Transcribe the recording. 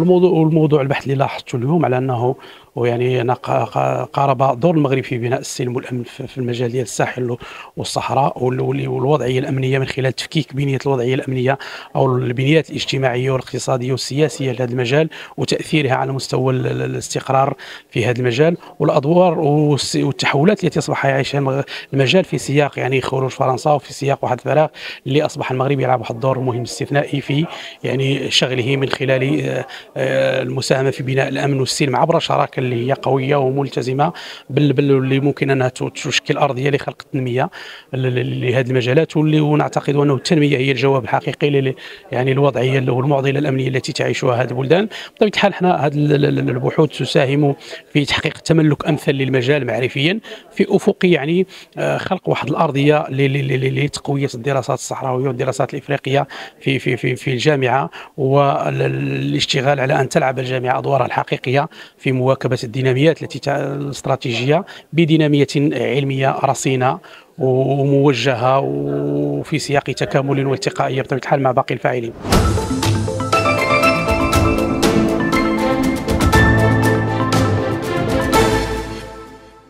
والموضوع والموضوع البحث اللي لاحظته اليوم على أنه ويعني أنا قارب دور المغرب في بناء السلم والأمن في المجال ديال الساحل والصحراء والوضعية الأمنية من خلال تفكيك بنية الوضعية الأمنية أو البنيات الاجتماعية والاقتصادية والسياسية لهذا المجال وتأثيرها على مستوى الاستقرار في هذا المجال والأدوار والتحولات التي أصبح يعيشها المجال في سياق يعني خروج فرنسا وفي سياق واحد الفراغ اللي أصبح المغرب يلعب واحد الدور مهم استثنائي في يعني شغله من خلال آه، المساهمة في بناء الأمن والسلم عبر شراكة اللي هي قوية وملتزمة بل بل اللي ممكن أنها تشكل أرضية لخلق التنمية لهذه المجالات واللي ونعتقد أنه التنمية هي الجواب الحقيقي يعني الوضعيه والمعضله الأمنية التي تعيشها هذه البلدان. بطبيعة الحال إحنا هذه البحوث تساهم في تحقيق تملك أمثل للمجال معرفيا في أفق يعني آه، خلق واحد الأرضية لتقوية الدراسات الصحراوية والدراسات الإفريقية في في في في الجامعة والاشتغال على أن تلعب الجامعة أدوارها الحقيقية في مواكبة الديناميات التي الاستراتيجية بدينامية علمية رصينة وموجهة وفي سياق تكامل والتقائية بطبيعة الحال مع باقي الفاعلين.